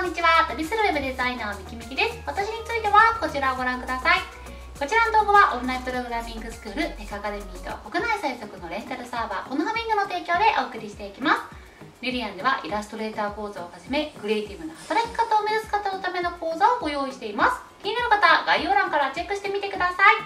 こんにちは。旅するウェブデザイナーみきみきです。私についてはこちらをご覧ください。こちらの動画はオンラインプログラミングスクールテクアカデミーと国内最速のレンタルサーバーコノハミングの提供でお送りしていきます。リリアンではイラストレーター講座をはじめクリエイティブな働き方を目指す方のための講座をご用意しています。気になる方は概要欄からチェックしてみてください。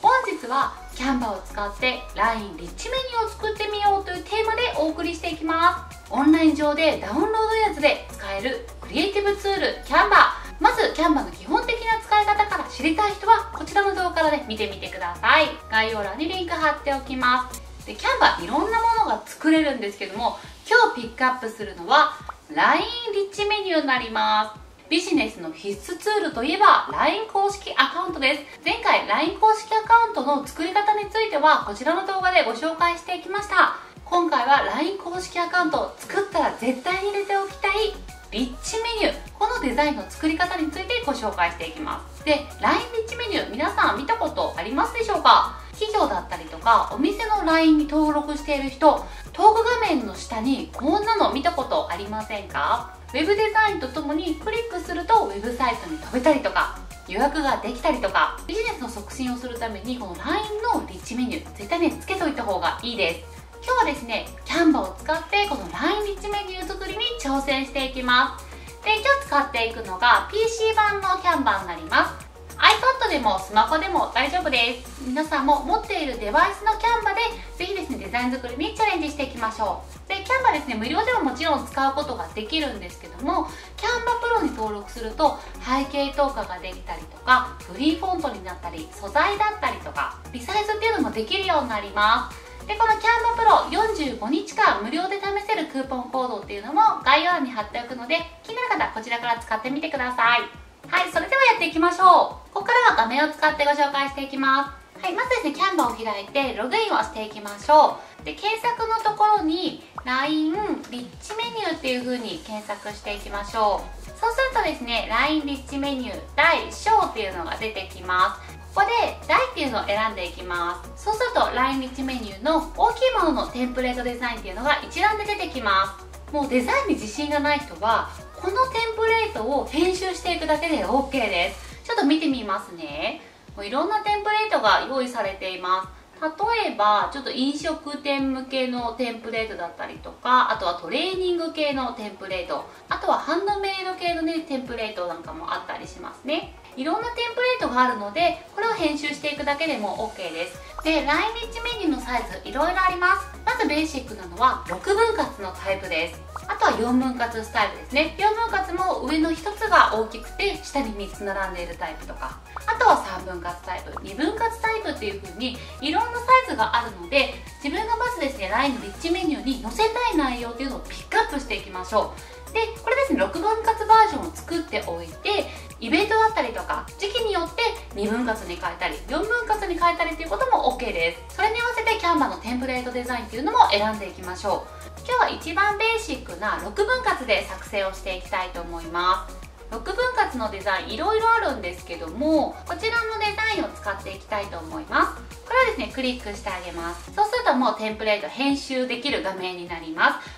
本日はキャンバーを使って LINE リッチメニューを作ってみようというテーマでお送りしていきます。オンライン上でダウンロードやつで使えるクリエイティブツールキャンバー。まずキャンバーの基本的な使い方から知りたい人はこちらの動画から見てみてください。概要欄にリンク貼っておきます。でキャンバーいろんなものが作れるんですけども今日ピックアップするのは LINE リッチメニューになります。ビジネスの必須ツールといえば LINE 公式アカウントです。前回 LINE 公式アカウントの作り方についてはこちらの動画でご紹介していきました。今回は LINE 公式アカウントを作ったら絶対に入れておきたいリッチメニューこのデザインの作り方についてご紹介していきます。で LINE リッチメニュー皆さん見たことありますでしょうか？企業だったりとかお店の LINE に登録している人トーク画面の下にこんなの見たことありませんか？ウェブデザインとともにクリックするとウェブサイトに飛べたりとか予約ができたりとかビジネスの促進をするためにこの LINE のリッチメニュー絶対ねつけといた方がいいです。今日はですねキャンバーを使ってこの LINE リッチメニュー作りに挑戦していきます。で今日使っていくのが PC 版のキャンバーになります。iPad でもスマホでも大丈夫です。皆さんも持っているデバイスのキャンバでぜひですねデザイン作りにチャレンジしていきましょう。でキャンバですね無料でももちろん使うことができるんですけどもキャンバプロに登録すると背景投下ができたりとかフリーフォントになったり素材だったりとかリサイズっていうのもできるようになります。でこのキャンバプロ45日間無料で試せるクーポンコードっていうのも概要欄に貼っておくので気になる方こちらから使ってみてください。はいそれではやっていきましょう。ここからは画面を使ってご紹介していきます。はいまずですねキャンバーを開いてログインをしていきましょう。で検索のところに LINE リッチメニューっていう風に検索していきましょう。そうするとですね LINE リッチメニュー大小っていうのが出てきます。ここで大っていうのを選んでいきます。そうすると LINE リッチメニューの大きいもののテンプレートデザインっていうのが一覧で出てきます。もうデザインに自信がない人はこのテンプレートを編集していくだけで OK です。ちょっと見てみますね。もういろんなテンプレートが用意されています。例えばちょっと飲食店向けのテンプレートだったりとかあとはトレーニング系のテンプレート。あとはハンドメイド系のねテンプレートなんかもあったりしますね。いろんなテンプレートがあるのでこれを編集していくだけでも OK です。で来日メニューのサイズいろいろあります。まずベーシックなのは6分割のタイプです。あとは4分割スタイルですね。4分割も上の1つが大きくて下に3つ並んでいるタイプとか。あとは3分割タイプ。2分割タイプっていう風にいろんなサイズがあるので自分がまずですね LINE のリッチメニューに載せたい内容っていうのをピックアップしていきましょう。でこれですね6分割バージョンを作っておいてイベントだったりとか時期によって2分割に変えたり4分割に変えたりっていうことも OK です。それに合わせてキャンバーのテンプレートデザインっていうのも選んでいきましょう。今日は一番ベーシックな6分割で作成をしていきたいと思います。6分割のデザインいろいろあるんですけどもこちらのデザインを使っていきたいと思います。これはですねクリックしてあげます。そうするともうテンプレート編集できる画面になります。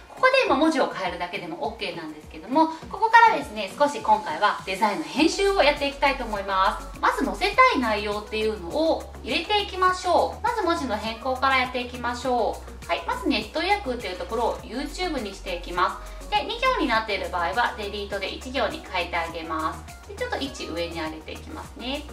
今文字を変えるだけでも OK なんですけどもここからですね少し今回はデザインの編集をやっていきたいと思います。まず載せたい内容っていうのを入れていきましょう。まず文字の変更からやっていきましょう。はいまずネット予約っていうところを YouTube にしていきます。で2行になっている場合はデリートで1行に変えてあげます。でちょっと位置上に上げていきますね。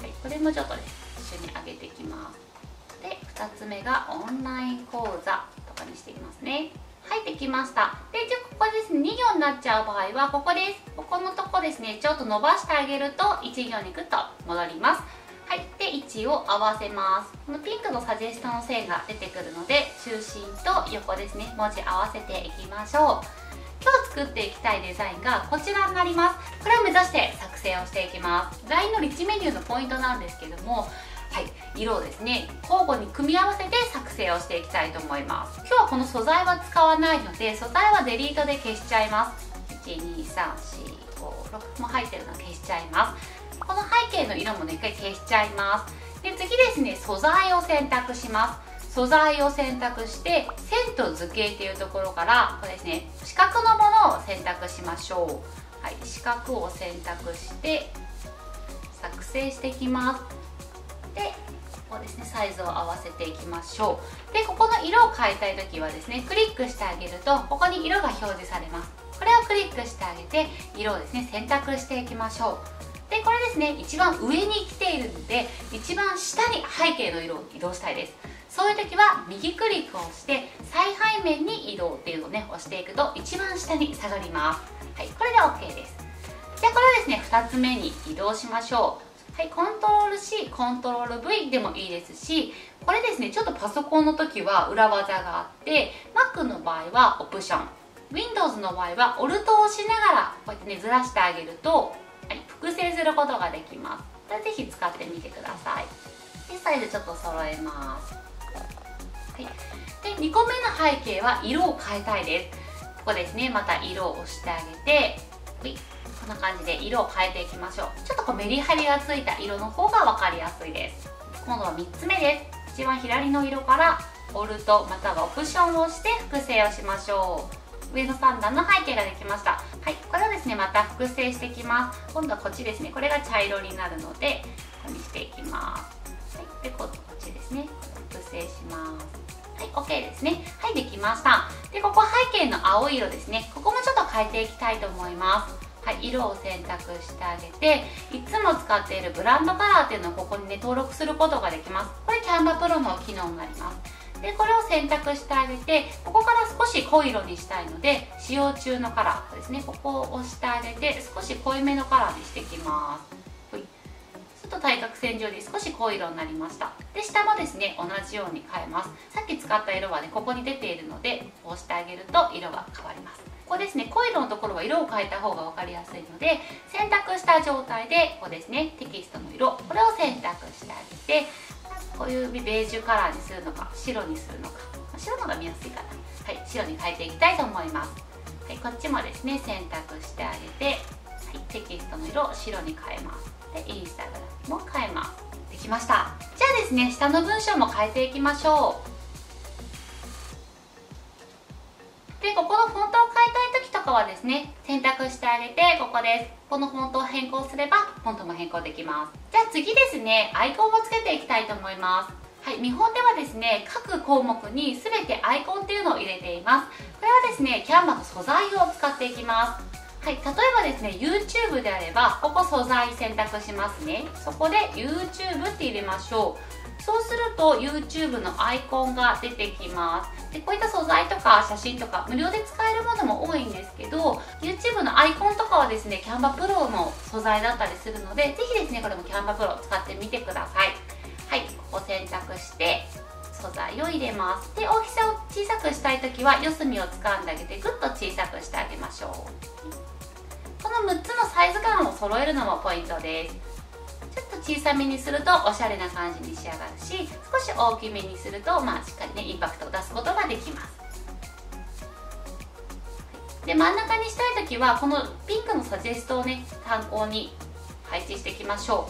はいこれもちょっとね一緒に上げていきます。で2つ目がオンライン講座とかにしていきますね。入ってきました。でじゃあここですね。2行になっちゃう場合はここです。ここのとこですね。ちょっと伸ばしてあげると1行にグッと戻ります。はい。で位置を合わせます。このピンクのサジェストの線が出てくるので中心と横ですね。文字合わせていきましょう。今日作っていきたいデザインがこちらになります。これを目指して作成をしていきます。LINE のリッチメニューのポイントなんですけども色をですね交互に組み合わせて作成をしていきたいと思います。今日はこの素材は使わないので素材はデリートで消しちゃいます。123456も入ってるの消しちゃいます。この背景の色もね一回消しちゃいます。で次ですね素材を選択します。素材を選択して線と図形っていうところからこれですね四角のものを選択しましょう、はい、四角を選択して作成していきます。でここですねサイズを合わせていきましょう。でここの色を変えたい時はですねクリックしてあげるとここに色が表示されます。これをクリックしてあげて色をですね選択していきましょう。でこれですね一番上に来ているので一番下に背景の色を移動したいです。そういう時は右クリックをして最背面に移動っていうのをね押していくと一番下に下がります。はいこれで OK です。じゃあこれはですね2つ目に移動しましょう。はい、コントロール C、コントロール V でもいいですし、これですね、ちょっとパソコンの時は裏技があって、Mac の場合はオプション、Windows の場合は Alt を押しながらこうやってね、ずらしてあげると、はい、複製することができます。これぜひ使ってみてください。で、サイズちょっと揃えます。はい、で2個目の背景は色を変えたいですここですねまた色を押してあげてこんな感じで色を変えていきましょう。ちょっとこうメリハリがついた色の方が分かりやすいです。今度は3つ目です。一番左の色からオルトまたはオプションをして複製をしましょう。上の3段の背景ができました。はいこれをですねまた複製していきます。今度はこっちですね。これが茶色になるのでここにしていきます。はいでこっちですね。複製します。はい、OK ですね。はい、できました。で、ここ背景の青色ですね。ここもちょっと変えていきたいと思います。はい、色を選択してあげていつも使っているブランドカラーっていうのをここにね登録することができます。これキャンバプロの機能になります。でこれを選択してあげてここから少し濃い色にしたいので使用中のカラーですね。ここを押してあげて少し濃いめのカラーにしていきます。ちょっと対角線上に少し濃い色になりました。で下もですね同じように変えます。さっき使った色はねここに出ているので押してあげると色が変わります。ここですね濃い色のところは色を変えた方が分かりやすいので選択した状態でここですねテキストの色これを選択してあげてこういうベージュカラーにするのか白にするのか白の方が見やすいかな。はい白に変えていきたいと思います。はいこっちもですね選択してあげて、はい、テキストの色を白に変えます。でインスタグラムも変えます。できました。じゃあですね下の文章も変えていきましょう。でここのフォントを変えたいとはですね選択してあげてここです。このフォントを変更すればフォントも変更できます。じゃあ次ですねアイコンをつけていきたいと思います。はい、見本ではですね各項目に全てアイコンっていうのを入れています。これはですねキャンバの素材を使っていきます。はい、例えばですね YouTube であればここ素材選択しますね。そこで YouTube って入れましょう。そうすると YouTube のアイコンが出てきます。でこういった素材とか写真とか無料で使えるものも多いんですけど YouTube のアイコンとかはですね Canva Pro の素材だったりするのでぜひですねこれも Canva Pro 使ってみてください。はいここ選択して素材を入れます。で大きさを小さくしたい時は四隅を掴んであげてぐっと小さくしてあげましょう。この6つのサイズ感を揃えるのもポイントです。小さめにするとおしゃれな感じに仕上がるし少し大きめにすると、まあ、しっかりねインパクトを出すことができます。で真ん中にしたい時はこのピンクのサジェストをね参考に配置していきましょう、はい、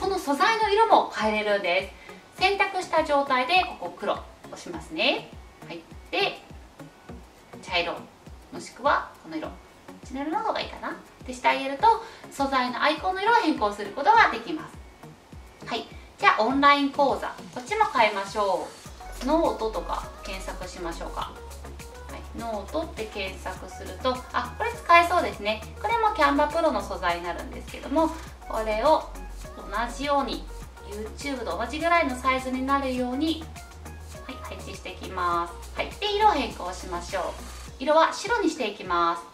この素材の色も変えれるんです。選択した状態でここ黒押しますね、はい、で茶色もしくはこの色。チネルの方がいいかな。ってしてあげると素材のアイコンの色を変更することができます。はい。じゃあオンライン講座。こっちも変えましょう。ノートとか検索しましょうか、はい、ノートって検索するとあこれ使えそうですね。これも Canva Pro の素材になるんですけどもこれを同じように YouTube と同じぐらいのサイズになるように、はい、配置していきます、はい、で色を変更しましょう。色は白にしていきます。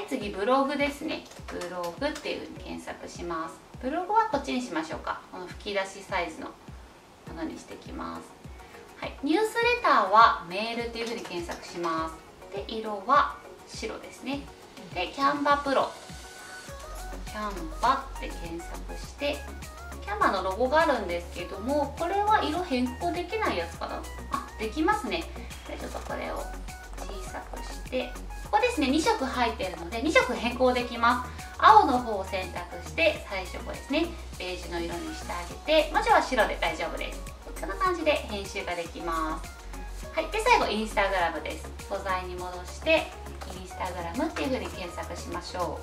はい次ブログですね。ブログっていうふうに検索します。ブログはこっちにしましょうか。この吹き出しサイズのものにしていきます。はい。ニュースレターはメールっていうふうに検索します。で色は白ですね。でキャンバプロ。キャンバって検索してキャンバのロゴがあるんですけどもこれは色変更できないやつかな。あできますね。でちょっとこれを小さくしてここですね2色入っているので2色変更できます。青の方を選択して最初ここですねベージュの色にしてあげて文字は白で大丈夫です。こんな感じで編集ができます。はいで最後インスタグラムです。素材に戻してインスタグラムっていう風に検索しましょ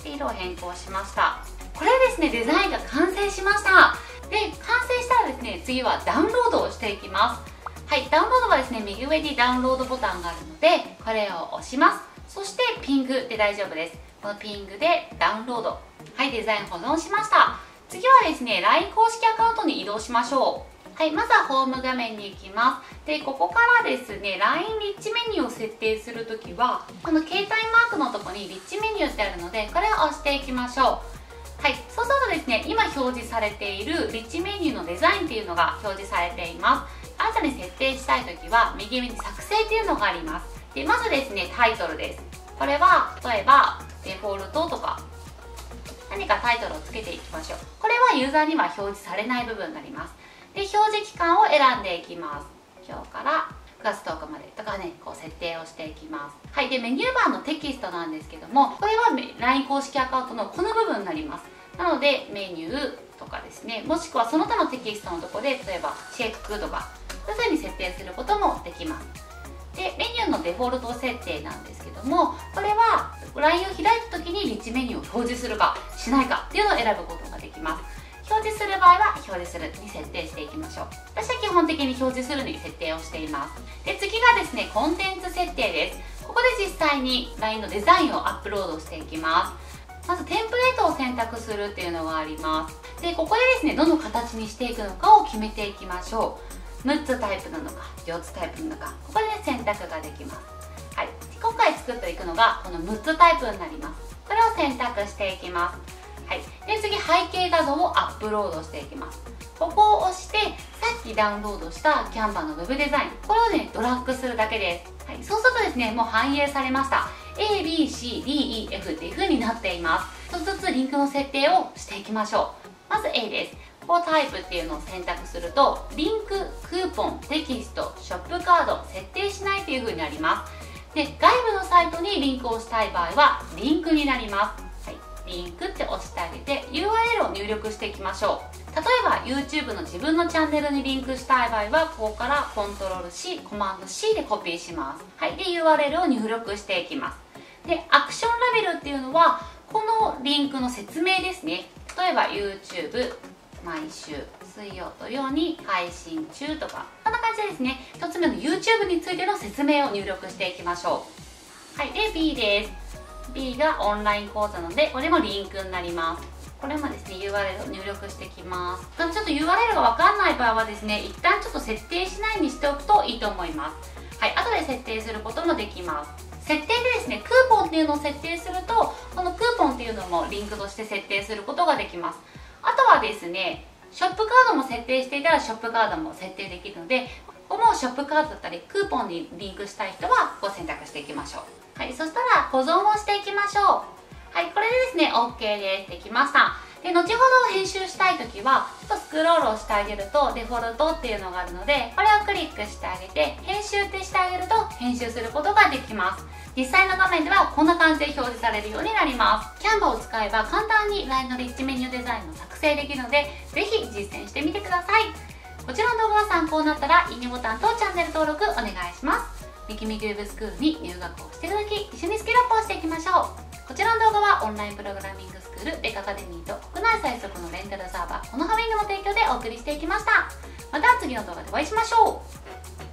う。で色を変更しました。これですねデザインが完成しました。で完成したらですね次はダウンロードをしていきます。はいダウンロードはですね右上にダウンロードボタンがあるのでこれを押しますそしてピングで大丈夫ですこのピングでダウンロードはいデザイン保存しました次はですね LINE 公式アカウントに移動しましょうはい、まずはホーム画面に行きます。で、ここからですね、LINE リッチメニューを設定するときは、この携帯マークのとこにリッチメニューってあるので、これを押していきましょう。はい、そうするとですね、今表示されているリッチメニューのデザインっていうのが表示されています。新たに設定したいときは、右上に作成っていうのがあります。で、まずですね、タイトルです。これは、例えば、デフォルトとか、何かタイトルをつけていきましょう。これはユーザーには表示されない部分になります。で表示期間を選んでいきます今日から9月10日までとかねこう設定をしていきますはいでメニューバーのテキストなんですけどもこれは LINE 公式アカウントのこの部分になりますなのでメニューとかですねもしくはその他のテキストのとこで例えばチェックとかそういうふうに設定することもできます。でメニューのデフォルト設定なんですけどもこれは LINE を開いた時にリッチメニューを表示するかしないかっていうのを選ぶことができます。表示する場合は表示するに設定していきましょう。私は基本的に表示するに設定をしています。で次がですねコンテンツ設定です。ここで実際に LINE のデザインをアップロードしていきます。まずテンプレートを選択するっていうのがあります。でここでですねどの形にしていくのかを決めていきましょう。6つタイプなのか4つタイプなのかここでね選択ができます。はい。今回作っていくのがこの6つタイプになります。これを選択していきます。はい、で次背景画像をアップロードしていきます。ここを押してさっきダウンロードしたキャンバーの web デザイン。これをねドラッグするだけです、はい、そうするとですねもう反映されました。ABCDEF っていう風になっています。一つずつリンクの設定をしていきましょう。まず A です。ここタイプっていうのを選択するとリンク、クーポン、テキスト、ショップカード設定しないという風になります。で外部のサイトにリンクをしたい場合はリンクになります。リンクって押してあげて URL を入力していきましょう。例えば YouTube の自分のチャンネルにリンクしたい場合はここからコントロール C コマンド C でコピーします。はい。で URL を入力していきます。でアクションラベルっていうのはこのリンクの説明ですね。例えば YouTube 毎週水曜土曜に配信中とかこんな感じでですね。1つ目の YouTube についての説明を入力していきましょう。はいで B です。B がオンライン講座なのでこれもリンクになります。これもですね URL を入力していきます。ちょっと URL がわかんない場合はですね一旦ちょっと設定しないにしておくといいと思います。はい後で設定することもできます。設定でですねクーポンっていうのを設定するとこのクーポンっていうのもリンクとして設定することができます。あとはですねショップカードも設定していたらショップカードも設定できるのでここもショップカードだったりクーポンにリンクしたい人はこう選択していきましょう。はいそしたら保存をしていきましょう。はいこれでですね OK です。できました。で後ほど編集したい時はちょっとスクロールをしてあげるとデフォルトっていうのがあるのでこれをクリックしてあげて編集ってしてあげると編集することができます。実際の画面ではこんな感じで表示されるようになります。キャンバーを使えば簡単に LINE のリッチメニューデザインを作成できるのでぜひ実践してみてください。こちらの動画が参考になったらいいねボタンとチャンネル登録お願いします。ミキミキウェブスクールに入学をしていただき一緒にスキルアップをしていきましょう。こちらの動画はオンラインプログラミングスクールベカアカデミーと国内最速のレンタルサーバーこのハミングの提供でお送りしていきました。また次の動画でお会いしましょう。